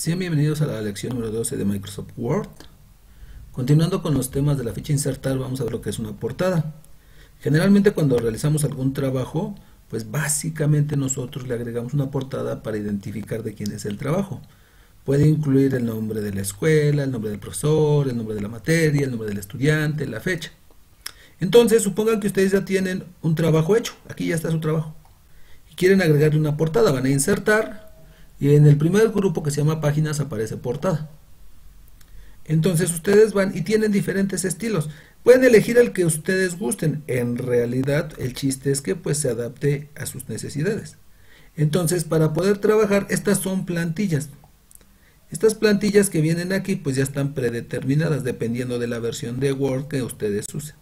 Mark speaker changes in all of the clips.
Speaker 1: Sean bienvenidos a la lección número 12 de Microsoft Word. Continuando con los temas de la ficha insertar, vamos a ver lo que es una portada. Generalmente cuando realizamos algún trabajo, pues básicamente nosotros le agregamos una portada para identificar de quién es el trabajo. Puede incluir el nombre de la escuela, el nombre del profesor, el nombre de la materia, el nombre del estudiante, la fecha. Entonces, supongan que ustedes ya tienen un trabajo hecho. Aquí ya está su trabajo. Y quieren agregarle una portada. Van a insertar. Y en el primer grupo que se llama páginas aparece portada. Entonces ustedes van y tienen diferentes estilos. Pueden elegir el que ustedes gusten. En realidad el chiste es que pues se adapte a sus necesidades. Entonces para poder trabajar estas son plantillas. Estas plantillas que vienen aquí pues ya están predeterminadas dependiendo de la versión de Word que ustedes usen.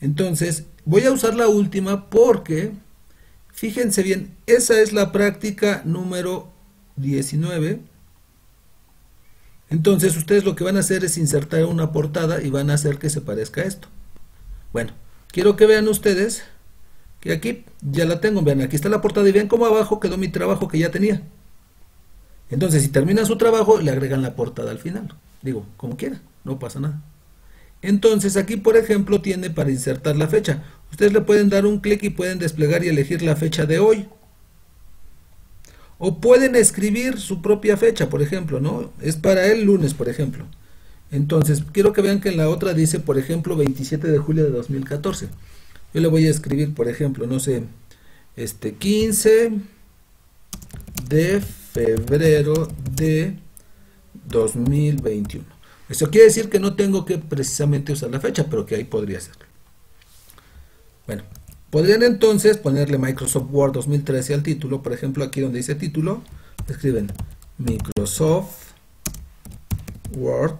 Speaker 1: Entonces, voy a usar la última porque, fíjense bien, esa es la práctica número 19. Entonces, ustedes lo que van a hacer es insertar una portada y van a hacer que se parezca a esto. Bueno, quiero que vean ustedes que aquí ya la tengo. Vean, aquí está la portada y vean cómo abajo quedó mi trabajo que ya tenía. Entonces, si termina su trabajo, le agregan la portada al final. Digo, como quiera, no pasa nada. Entonces aquí por ejemplo tiene para insertar la fecha. Ustedes le pueden dar un clic y pueden desplegar y elegir la fecha de hoy. O pueden escribir su propia fecha, por ejemplo, ¿no? Es para el lunes, por ejemplo. Entonces, quiero que vean que en la otra dice, por ejemplo, 27 de julio de 2014. Yo le voy a escribir, por ejemplo, no sé, este 15 de febrero de 2021. Eso quiere decir que no tengo que precisamente usar la fecha, pero que ahí podría ser. Bueno, podrían entonces ponerle Microsoft Word 2013 al título, por ejemplo aquí donde dice título, escriben Microsoft Word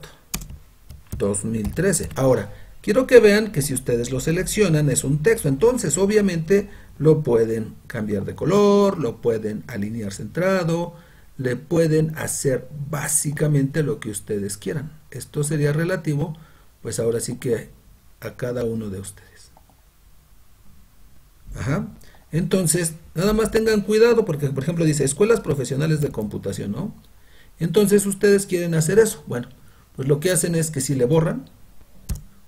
Speaker 1: 2013. Ahora, quiero que vean que si ustedes lo seleccionan es un texto, entonces obviamente lo pueden cambiar de color, lo pueden alinear centrado, le pueden hacer básicamente lo que ustedes quieran. Esto sería relativo, pues ahora sí que a cada uno de ustedes. Ajá. Entonces, nada más tengan cuidado porque, por ejemplo, dice escuelas profesionales de computación, ¿no? Entonces, ustedes quieren hacer eso. Bueno, pues lo que hacen es que si le borran,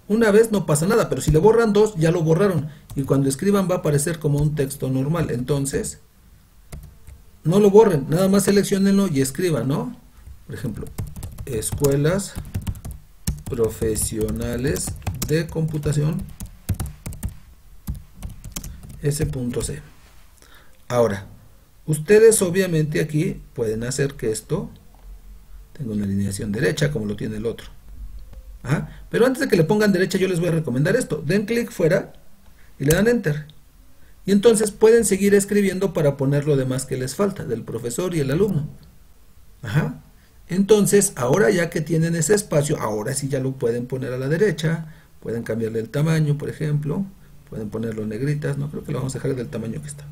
Speaker 1: una vez no pasa nada, pero si le borran dos, ya lo borraron. Y cuando escriban va a aparecer como un texto normal. Entonces, no lo borren, nada más seleccionenlo y escriban, ¿no? Por ejemplo, escuelas profesionales de computación S.C. Ahora, ustedes obviamente aquí pueden hacer que esto tenga una alineación derecha como lo tiene el otro. Pero antes de que le pongan derecha yo les voy a recomendar esto. Den clic fuera y le dan enter. Y entonces pueden seguir escribiendo para poner lo demás que les falta, del profesor y el alumno. Ajá. Entonces, ahora ya que tienen ese espacio, ahora sí ya lo pueden poner a la derecha, pueden cambiarle el tamaño, por ejemplo, pueden ponerlo negritas, no creo que lo vamos a dejar del tamaño que está.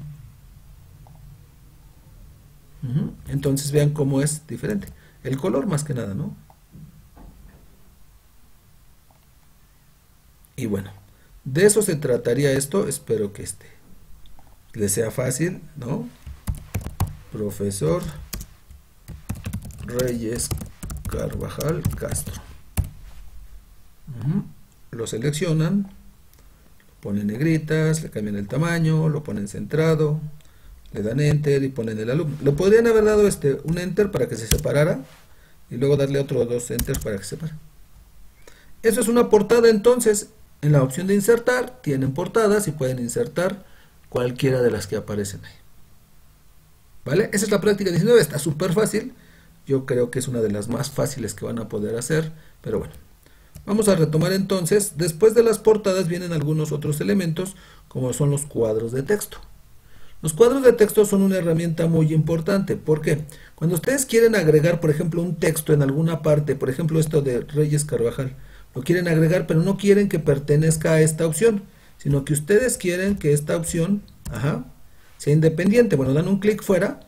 Speaker 1: Entonces vean cómo es diferente. El color más que nada, ¿no? Y bueno, de eso se trataría esto, espero que esté le sea fácil, ¿no? Profesor Reyes Carvajal Castro. Lo seleccionan, ponen negritas, le cambian el tamaño, lo ponen centrado, le dan enter y ponen el alumno. Le podrían haber dado este, un enter para que se separara y luego darle otro dos enter para que se separe. Eso es una portada entonces. En la opción de insertar tienen portadas y pueden insertar cualquiera de las que aparecen ahí. ¿Vale? Esa es la práctica 19, está súper fácil. Yo creo que es una de las más fáciles que van a poder hacer, pero bueno. Vamos a retomar entonces, después de las portadas vienen algunos otros elementos, como son los cuadros de texto. Los cuadros de texto son una herramienta muy importante, ¿por qué? Cuando ustedes quieren agregar, por ejemplo, un texto en alguna parte, por ejemplo esto de Reyes Carvajal, lo quieren agregar, pero no quieren que pertenezca a esta opción sino que ustedes quieren que esta opción sea independiente. Bueno, dan un clic fuera,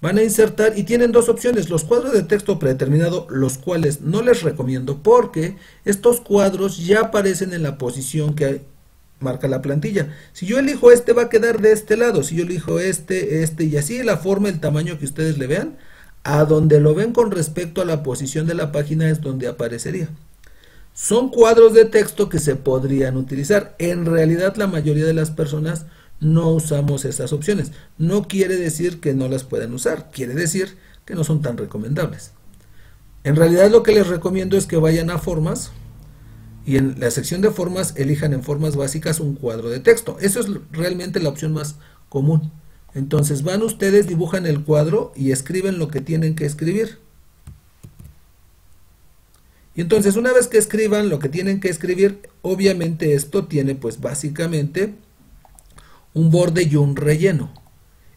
Speaker 1: van a insertar y tienen dos opciones, los cuadros de texto predeterminado, los cuales no les recomiendo porque estos cuadros ya aparecen en la posición que marca la plantilla. Si yo elijo este va a quedar de este lado, si yo elijo este, este y así la forma, el tamaño que ustedes le vean, a donde lo ven con respecto a la posición de la página es donde aparecería. Son cuadros de texto que se podrían utilizar. En realidad la mayoría de las personas no usamos estas opciones. No quiere decir que no las puedan usar, quiere decir que no son tan recomendables. En realidad lo que les recomiendo es que vayan a formas y en la sección de formas elijan en formas básicas un cuadro de texto. Eso es realmente la opción más común. Entonces van ustedes, dibujan el cuadro y escriben lo que tienen que escribir. Y entonces una vez que escriban lo que tienen que escribir, obviamente esto tiene pues básicamente un borde y un relleno.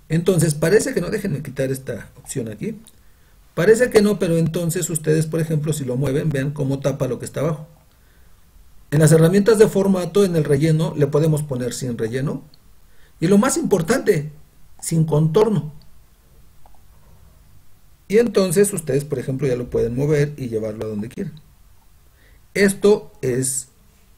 Speaker 1: Entonces parece que no, déjenme quitar esta opción aquí. Parece que no, pero entonces ustedes, por ejemplo, si lo mueven, vean cómo tapa lo que está abajo. En las herramientas de formato, en el relleno, le podemos poner sin relleno. Y lo más importante, sin contorno. Y entonces ustedes, por ejemplo, ya lo pueden mover y llevarlo a donde quieran. Esto es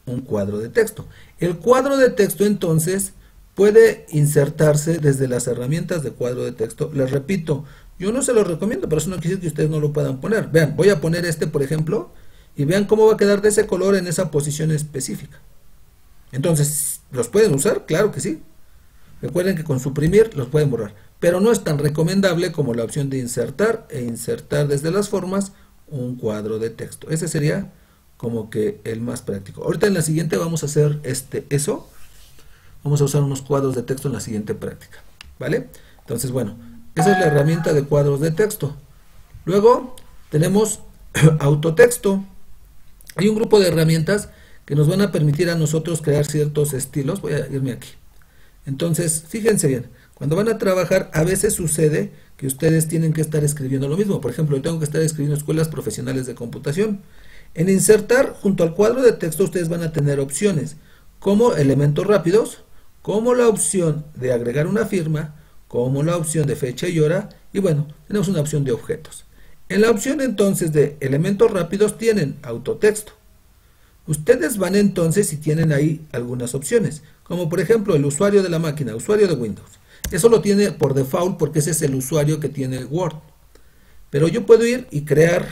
Speaker 1: un cuadro de texto. El cuadro de texto entonces puede insertarse desde las herramientas de cuadro de texto. Les repito, yo no se lo recomiendo, pero eso no quiere decir que ustedes no lo puedan poner. Vean, voy a poner este, por ejemplo, y vean cómo va a quedar de ese color en esa posición específica. Entonces, ¿los pueden usar? Claro que sí. Recuerden que con suprimir los pueden borrar, pero no es tan recomendable como la opción de insertar e insertar desde las formas un cuadro de texto. Ese sería como que el más práctico. Ahorita en la siguiente vamos a hacer este eso. Vamos a usar unos cuadros de texto en la siguiente práctica, ¿vale? Entonces, bueno, esa es la herramienta de cuadros de texto. Luego tenemos autotexto. Hay un grupo de herramientas que nos van a permitir a nosotros crear ciertos estilos. Voy a irme aquí. Entonces, fíjense bien, cuando van a trabajar, a veces sucede que ustedes tienen que estar escribiendo lo mismo. Por ejemplo, yo tengo que estar escribiendo escuelas profesionales de computación. En insertar, junto al cuadro de texto, ustedes van a tener opciones, como elementos rápidos, como la opción de agregar una firma, como la opción de fecha y hora, y bueno, tenemos una opción de objetos. En la opción entonces de elementos rápidos tienen autotexto. Ustedes van entonces y tienen ahí algunas opciones como por ejemplo el usuario de la máquina, usuario de Windows. Eso lo tiene por default porque ese es el usuario que tiene Word. Pero yo puedo ir y crear,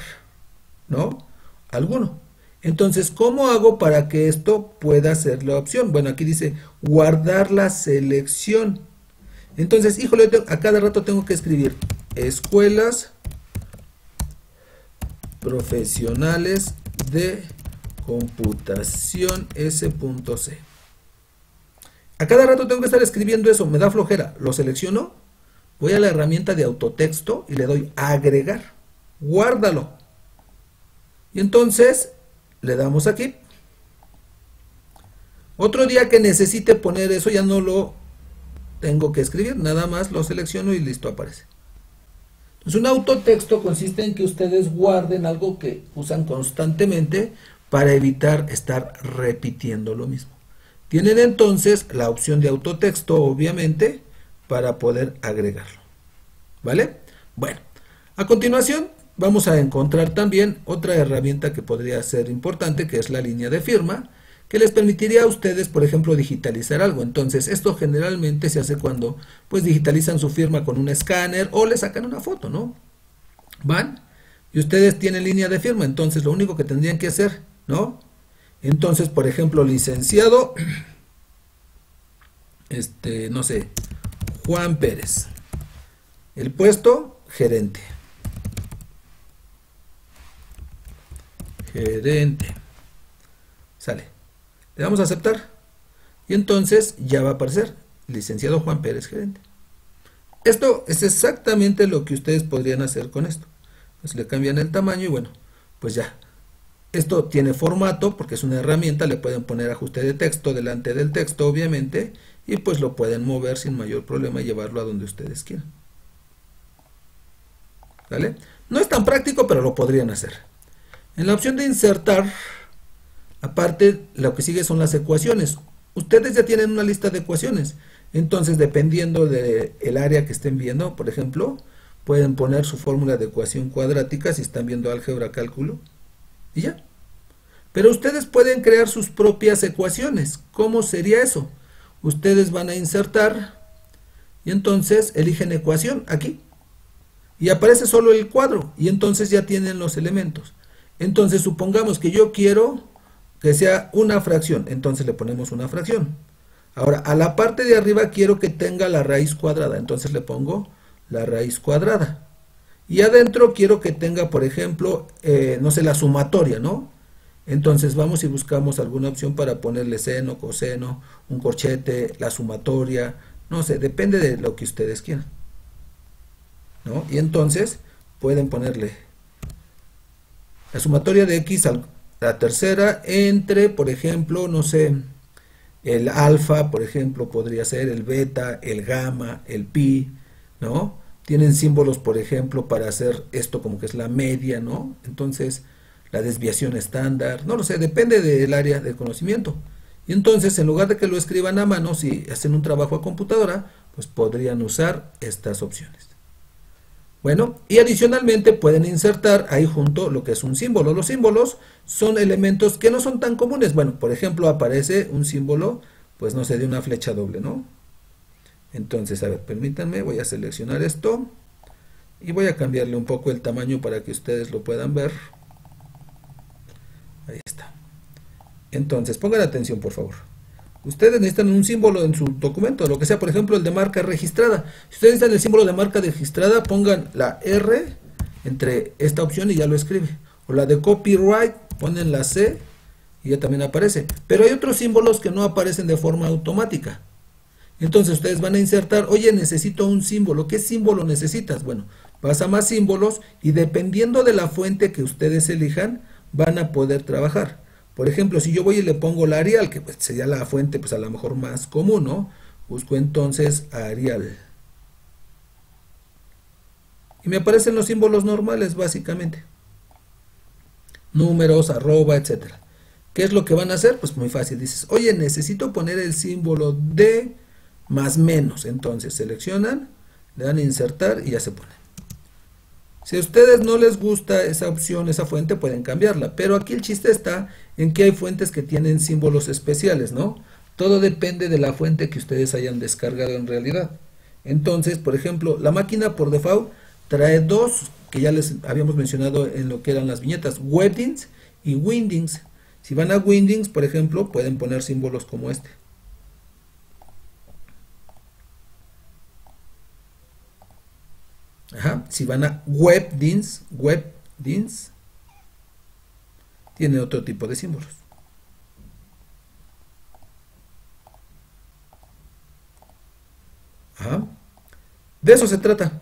Speaker 1: ¿no? Alguno. Entonces, ¿cómo hago para que esto pueda ser la opción? Bueno, aquí dice guardar la selección. Entonces, híjole, a cada rato tengo que escribir escuelas profesionales de computación S.C. A cada rato tengo que estar escribiendo eso, me da flojera. Lo selecciono, voy a la herramienta de autotexto y le doy agregar. Guárdalo. Y entonces le damos aquí. Otro día que necesite poner eso ya no lo tengo que escribir, nada más lo selecciono y listo aparece. Entonces un autotexto consiste en que ustedes guarden algo que usan constantemente para evitar estar repitiendo lo mismo. Tienen entonces la opción de autotexto, obviamente, para poder agregarlo. ¿Vale? Bueno, a continuación vamos a encontrar también otra herramienta que podría ser importante, que es la línea de firma, que les permitiría a ustedes, por ejemplo, digitalizar algo. Entonces, esto generalmente se hace cuando pues digitalizan su firma con un escáner o le sacan una foto, ¿no? Van y ustedes tienen línea de firma, entonces lo único que tendrían que hacer, ¿no? Entonces, por ejemplo, licenciado, este, no sé, Juan Pérez. El puesto, gerente. Gerente. Sale. Le damos a aceptar. Y entonces ya va a aparecer licenciado Juan Pérez, gerente. Esto es exactamente lo que ustedes podrían hacer con esto. Pues le cambian el tamaño y bueno, pues ya, esto tiene formato porque es una herramienta, le pueden poner ajuste de texto delante del texto obviamente y pues lo pueden mover sin mayor problema y llevarlo a donde ustedes quieran. ¿Vale? No es tan práctico pero lo podrían hacer. En la opción de insertar, aparte lo que sigue son las ecuaciones. Ustedes ya tienen una lista de ecuaciones, entonces dependiendo del área que estén viendo, por ejemplo, pueden poner su fórmula de ecuación cuadrática si están viendo álgebra cálculo y ya. Pero ustedes pueden crear sus propias ecuaciones. ¿Cómo sería eso? Ustedes van a insertar y entonces eligen ecuación aquí. y aparece solo el cuadro y entonces ya tienen los elementos. Entonces supongamos que yo quiero que sea una fracción, entonces le ponemos una fracción. Ahora, a la parte de arriba quiero que tenga la raíz cuadrada, entonces le pongo la raíz cuadrada. Y adentro quiero que tenga, por ejemplo, eh, no sé, la sumatoria, ¿no? Entonces vamos y buscamos alguna opción para ponerle seno, coseno, un corchete, la sumatoria, no sé, depende de lo que ustedes quieran. ¿no? Y entonces pueden ponerle la sumatoria de x a la tercera entre, por ejemplo, no sé, el alfa, por ejemplo, podría ser el beta, el gamma, el pi, ¿no? Tienen símbolos, por ejemplo, para hacer esto como que es la media, ¿no? Entonces, la desviación estándar, no lo sé, depende del área de conocimiento. Y entonces, en lugar de que lo escriban a mano, si hacen un trabajo a computadora, pues podrían usar estas opciones. Bueno, y adicionalmente pueden insertar ahí junto lo que es un símbolo. Los símbolos son elementos que no son tan comunes. Bueno, por ejemplo, aparece un símbolo, pues no sé, de una flecha doble, ¿no? Entonces, a ver, permítanme, voy a seleccionar esto y voy a cambiarle un poco el tamaño para que ustedes lo puedan ver. Ahí está. Entonces, pongan atención, por favor. Ustedes necesitan un símbolo en su documento, lo que sea, por ejemplo, el de marca registrada. Si ustedes necesitan el símbolo de marca registrada, pongan la R entre esta opción y ya lo escribe. O la de copyright, ponen la C y ya también aparece. Pero hay otros símbolos que no aparecen de forma automática. Entonces ustedes van a insertar, oye, necesito un símbolo. ¿Qué símbolo necesitas? Bueno, vas a más símbolos y dependiendo de la fuente que ustedes elijan, van a poder trabajar. Por ejemplo, si yo voy y le pongo la Arial, que pues sería la fuente pues a lo mejor más común, ¿no? Busco entonces Arial. Y me aparecen los símbolos normales básicamente. Números, arroba, etcétera. ¿Qué es lo que van a hacer? Pues muy fácil. Dices, oye, necesito poner el símbolo de más menos. Entonces seleccionan, le dan insertar y ya se pone. Si a ustedes no les gusta esa opción, esa fuente, pueden cambiarla. Pero aquí el chiste está en que hay fuentes que tienen símbolos especiales, ¿no? Todo depende de la fuente que ustedes hayan descargado en realidad. Entonces, por ejemplo, la máquina por default trae dos que ya les habíamos mencionado en lo que eran las viñetas, Weddings y Windings. Si van a Windings, por ejemplo, pueden poner símbolos como este. Si van a WebDins, WebDins, tiene otro tipo de símbolos. De eso se trata.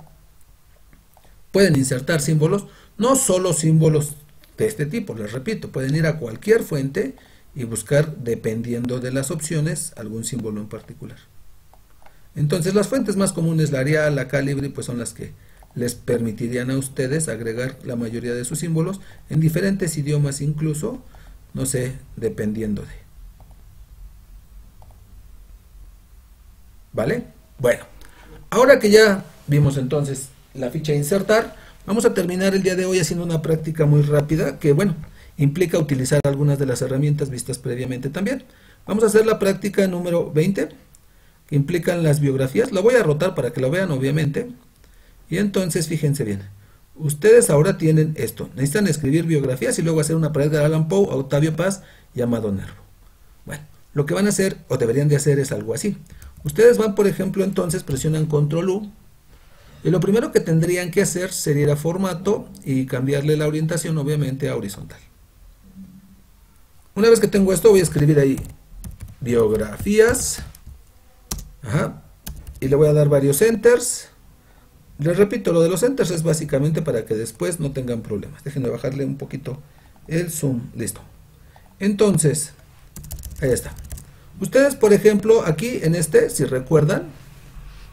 Speaker 1: Pueden insertar símbolos, no solo símbolos de este tipo, les repito, pueden ir a cualquier fuente y buscar, dependiendo de las opciones, algún símbolo en particular. Entonces las fuentes más comunes, la Arial, la Calibri, pues son las que les permitirían a ustedes agregar la mayoría de sus símbolos en diferentes idiomas incluso, no sé, dependiendo de. ¿Vale? Bueno, ahora que ya vimos entonces la ficha insertar, vamos a terminar el día de hoy haciendo una práctica muy rápida que, bueno, implica utilizar algunas de las herramientas vistas previamente también. Vamos a hacer la práctica número 20, que implican las biografías. La voy a rotar para que lo vean, obviamente. Y entonces, fíjense bien, ustedes ahora tienen esto, necesitan escribir biografías y luego hacer una pared de Alan Poe, Octavio Paz y Amado Nervo. Bueno, lo que van a hacer, o deberían de hacer, es algo así. Ustedes van, por ejemplo, entonces presionan Control U, y lo primero que tendrían que hacer sería ir a formato y cambiarle la orientación, obviamente, a horizontal. Una vez que tengo esto, voy a escribir ahí biografías, y le voy a dar varios enters, les repito, lo de los enters es básicamente para que después no tengan problemas. Déjenme bajarle un poquito el zoom. Listo. Entonces, ahí está. Ustedes, por ejemplo, aquí en este, si recuerdan,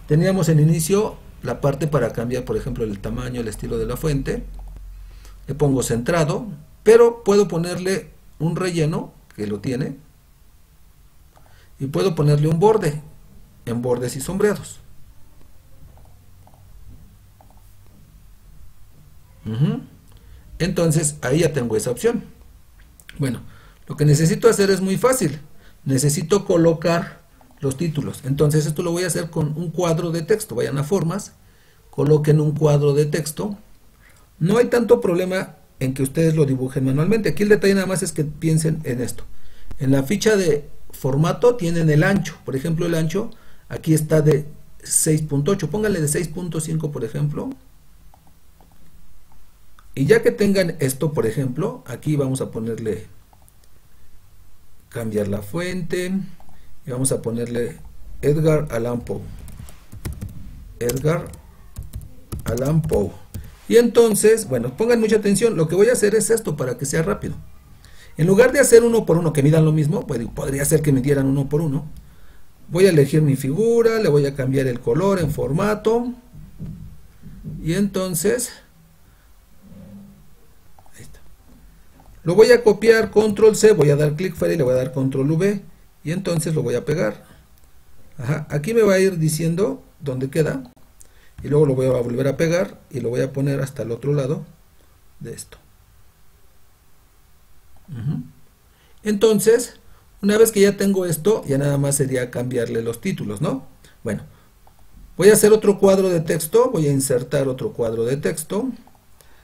Speaker 1: teníamos en inicio la parte para cambiar, por ejemplo, el tamaño, el estilo de la fuente. Le pongo centrado, pero puedo ponerle un relleno, que lo tiene, y puedo ponerle un borde, en bordes y sombreados. Entonces, ahí ya tengo esa opción. Bueno, lo que necesito hacer es muy fácil. Necesito colocar los títulos. Entonces, esto lo voy a hacer con un cuadro de texto. Vayan a formas, coloquen un cuadro de texto. No hay tanto problema en que ustedes lo dibujen manualmente. Aquí el detalle nada más es que piensen en esto. En la ficha de formato tienen el ancho. Por ejemplo, el ancho aquí está de 6.8. Pónganle de 6.5, por ejemplo. Y ya que tengan esto, por ejemplo, aquí vamos a ponerle cambiar la fuente y vamos a ponerle Edgar Allan Poe. Edgar Allan Poe. Y entonces, bueno, pongan mucha atención, lo que voy a hacer es esto para que sea rápido. En lugar de hacer uno por uno que midan lo mismo, pues, podría ser que midieran uno por uno. Voy a elegir mi figura, le voy a cambiar el color en formato. Y entonces, ahí está. Lo voy a copiar, control C, voy a dar clic fuera y le voy a dar control V. Y entonces lo voy a pegar. aquí me va a ir diciendo dónde queda y luego lo voy a volver a pegar y lo voy a poner hasta el otro lado de esto entonces una vez que ya tengo esto ya nada más sería cambiarle los títulos no bueno voy a hacer otro cuadro de texto voy a insertar otro cuadro de texto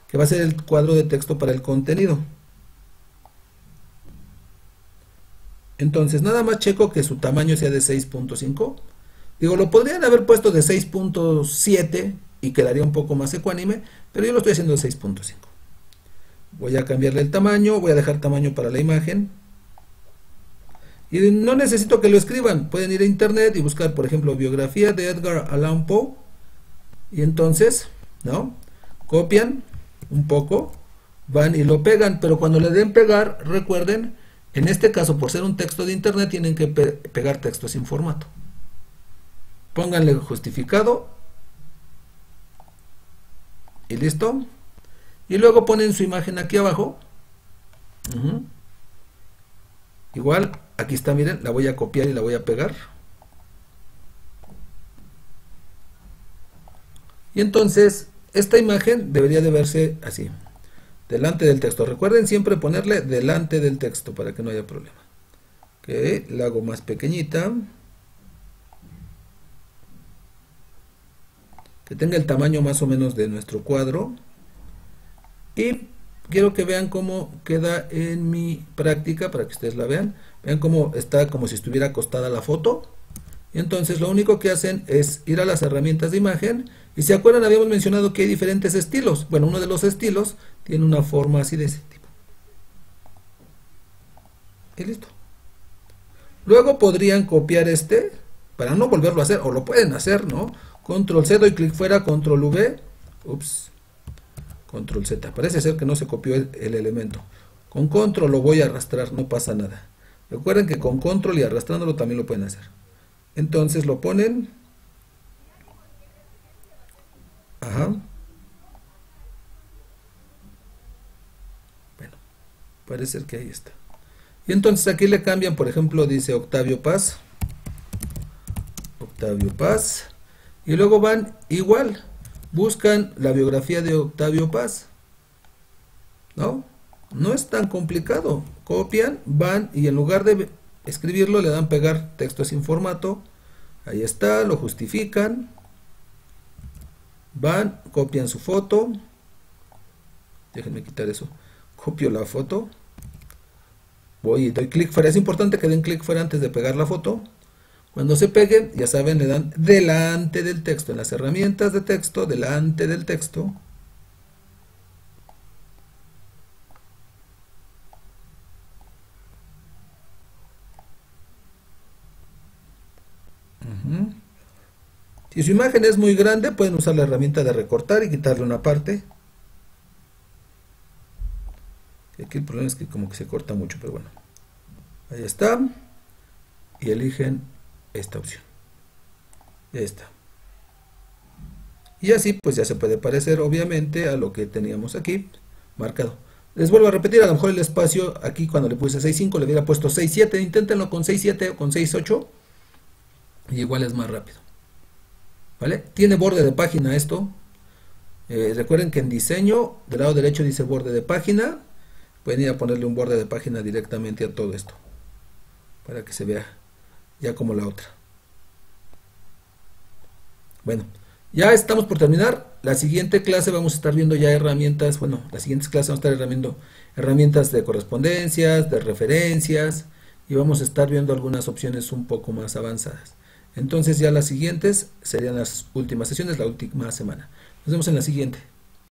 Speaker 1: que va a ser el cuadro de texto para el contenido entonces nada más checo que su tamaño sea de 6.5 Digo, lo podrían haber puesto de 6.7 y quedaría un poco más ecuánime, pero yo lo estoy haciendo de 6.5. Voy a cambiarle el tamaño, voy a dejar tamaño para la imagen. Y no necesito que lo escriban, pueden ir a internet y buscar, por ejemplo, biografía de Edgar Allan Poe. Y entonces, ¿no? Copian un poco, van y lo pegan, pero cuando le den pegar, recuerden, en este caso, por ser un texto de internet, tienen que pegar texto sin formato. Pónganle justificado y listo. Y luego ponen su imagen aquí abajo. Igual aquí está miren la voy a copiar y la voy a pegar. Y entonces esta imagen debería de verse así delante del texto. Recuerden siempre ponerle delante del texto para que no haya problema. Ok, la hago más pequeñita. Que tenga el tamaño más o menos de nuestro cuadro. Y quiero que vean cómo queda en mi práctica para que ustedes la vean. Vean cómo está como si estuviera acostada la foto. Y entonces lo único que hacen es ir a las herramientas de imagen. Y se acuerdan habíamos mencionado que hay diferentes estilos. Bueno uno de los estilos tiene una forma así de ese tipo y listo luego podrían copiar este para no volverlo a hacer o lo pueden hacer no Control C, doy clic fuera, Control V. Ups. Control Z. Parece ser que no se copió el, elemento. Con Control lo voy a arrastrar, no pasa nada. Recuerden que con Control y arrastrándolo también lo pueden hacer. Entonces lo ponen. Ajá. Parece que ahí está. Y entonces aquí le cambian, por ejemplo, dice Octavio Paz. Octavio Paz. Y luego van igual, buscan la biografía de Octavio Paz. ¿No? No es tan complicado. Copian, van y en lugar de escribirlo le dan pegar texto sin formato. Ahí está, lo justifican. Van, copian su foto. Déjenme quitar eso. Copio la foto. Voy y doy clic fuera. Es importante que den clic fuera antes de pegar la foto. Cuando se peguen, ya saben, le dan delante del texto, en las herramientas de texto, delante del texto. Si su imagen es muy grande, pueden usar la herramienta de recortar y quitarle una parte. Aquí el problema es que como que se corta mucho, pero bueno. Ahí está. Y eligen esta opción. Esta. Y así pues ya se puede parecer obviamente a lo que teníamos aquí marcado. Les vuelvo a repetir, a lo mejor el espacio aquí cuando le puse 6.5 le hubiera puesto 6.7. Inténtenlo con 6.7 o con 6.8 y igual es más rápido. ¿Vale? Tiene borde de página esto. Eh, recuerden que en diseño, del lado derecho dice borde de página. Pueden ir a ponerle un borde de página directamente a todo esto. Para que se vea ya como la otra. Bueno, Ya estamos por terminar. La siguiente clase vamos a estar viendo ya herramientas, bueno, las siguientes clases vamos a estar viendo herramientas de correspondencias, de referencias y vamos a estar viendo algunas opciones un poco más avanzadas. Entonces ya las siguientes serían las últimas sesiones, la última semana. Nos vemos en la siguiente.